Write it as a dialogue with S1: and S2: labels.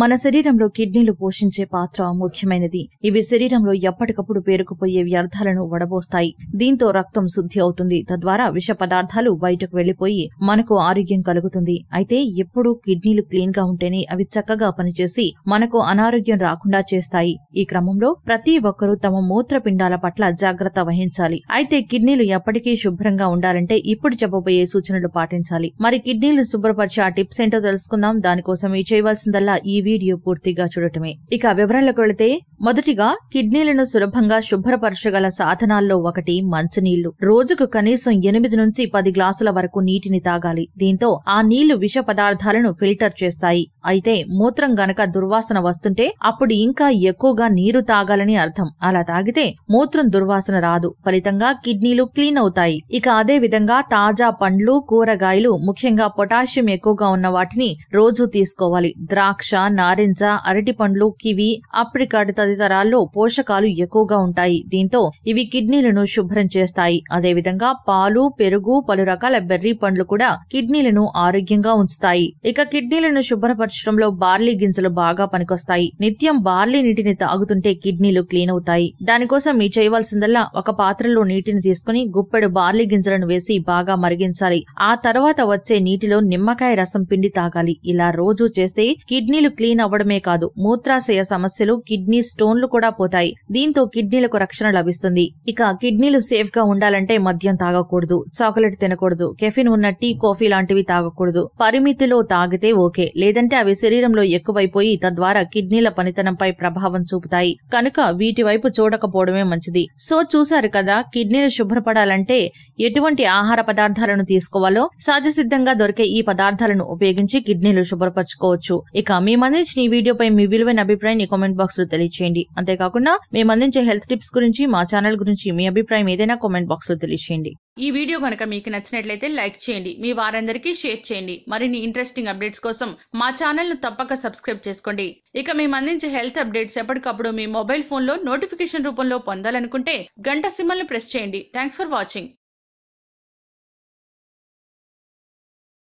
S1: మన శరీరంలో కిడ్నీలు పోషించే పాత్ర ముఖ్యమైనది. ఇవి శరీరంలో ఎప్పటికప్పుడు పేరుకుపోయే వ్యర్థాలను వడబోస్తాయి. దీంతో రక్తం శుద్ధి అవుతుంది. తద్వారా విష పదార్థాలు బయటకు వెళ్ళిపోయి మనకు ఆరోగ్యం కలుగుతుంది. అయితే ఎప్పుడూ కిడ్నీలు క్లీన్గా ఉంటేనే అవి చక్కగా పనిచేసి మనకు అనారోగ్యం రాకుండా చేస్తాయి. ఈ క్రమంలో ప్రతి ఒక్కరూ తమ మూత్రపిండాల పట్ల జాగ్రత్త వహించాలి. అయితే కిడ్నీలు ఎప్పటికీ శుభ్రంగా ఉండాలంటే ఇప్పుడు చెప్పబోయే సూచనలు పాటించాలి. మరి కిడ్నీలు శుభ్రపరిచే ఆ టిప్స్ ఏంటో తెలుసుకుందాం. దానికోసం ఈ చేయవలసిందల్లా ఈ వీడియో పూర్తిగా చూడటమే. ఇక వివరాలకు వెళితే మొదటిగా కిడ్నీలను సులభంగా శుభ్రపరచగల సాధనాల్లో ఒకటి మంచినీళ్ళు. రోజుకు కనీసం ఎనిమిది నుంచి పది గ్లాసుల వరకు నీటిని తాగాలి. దీంతో ఆ నీళ్ళు విష పదార్థాలను ఫిల్టర్ చేస్తాయి. అయితే మూత్రం గనక దుర్వాసన వస్తుంటే అప్పుడు ఇంకా ఎక్కువగా నీరు తాగాలని అర్థం. అలా తాగితే మూత్రం దుర్వాసన రాదు. ఫలితంగా కిడ్నీలు క్లీన్ అవుతాయి. ఇక అదే విధంగా తాజా పండ్లు కూరగాయలు ముఖ్యంగా పొటాషియం ఎక్కువగా ఉన్న వాటిని రోజు తీసుకోవాలి. ద్రాక్ష నారింజ అరటి పండ్లు కివి అప్రికాట్ తదితరాల్లో పోషకాలు ఎక్కువగా ఉంటాయి. దీంతో ఇవి కిడ్నీలను శుభ్రం చేస్తాయి. అదేవిధంగా పాలు పెరుగు పలు రకాల బెర్రీ పండ్లు కూడా కిడ్నీలను ఆరోగ్యంగా ఉంచుతాయి. ఇక కిడ్నీలను శుభ్రపరచడంలో బార్లీ గింజలు బాగా పనికొస్తాయి. నిత్యం బార్లీ నీటిని తాగుతుంటే కిడ్నీలు క్లీన్ అవుతాయి. దానికోసం మీ చేయవలసిందల్లా ఒక పాత్రలో నీటిని తీసుకుని గుప్పెడు బార్లీ గింజలను వేసి బాగా మరిగించాలి. ఆ తర్వాత వచ్చే నీటిలో నిమ్మకాయ రసం పిండి తాగాలి. ఇలా రోజు చేస్తే కిడ్నీలు క్లీన్ అవ్వడమే కాదు మూత్రాశయ సమస్యలు కిడ్నీ స్టోన్లు కూడా పోతాయి. దీంతో కిడ్నీలకు రక్షణ లభిస్తుంది. ఇక కిడ్నీలు సేఫ్గా ఉండాలంటే మద్యం తాగకూడదు. చాక్లెట్ తినకూడదు. కెఫిన్ ఉన్న టీ కాఫీ లాంటివి తాగకూడదు. పరిమితిలో తాగితే ఓకే. లేదంటే అవి శరీరంలో ఎక్కువైపోయి తద్వారా కిడ్నీల పనితనంపై ప్రభావం చూపుతాయి. కనుక వీటి వైపు చూడకపోవడమే మంచిది. సో చూశారు కదా కిడ్నీలు శుభ్రపడాలంటే ఎటువంటి ఆహార పదార్థాలను తీసుకోవాలో? సహజ సిద్ధంగా దొరికే ఈ పదార్థాలను ఉపయోగించి కిడ్నీలు శుభ్రపరచుకోవచ్చు. ఇక మేము అందించిన ఈ వీడియోపై మీ విలువైన అభిప్రాయాన్ని కామెంట్ బాక్స్లో తెలియచేయండి అంతేకాకుండా మేము అందించే హెల్త్ టిప్స్ గురించి మా ఛానల్ గురించి మీ అభిప్రాయం ఏదైనా కామెంట్ బాక్స్లో తెలియచేయండి.
S2: ఈ వీడియో కనుక మీకు నచ్చినట్లయితే లైక్ చేయండి. మీ వారందరికీ షేర్ చేయండి. మరిన్ని ఇంట్రెస్టింగ్ అప్డేట్స్ కోసం మా ఛానల్ను తప్పక సబ్స్క్రైబ్ చేసుకోండి. ఇక మేము అందించే హెల్త్ అప్డేట్స్ ఎప్పటికప్పుడు మీ మొబైల్ ఫోన్లో నోటిఫికేషన్ రూపంలో పొందాలనుకుంటే గంట సిమ్మల్ని ప్రెస్ చేయండి. Thanks for watching.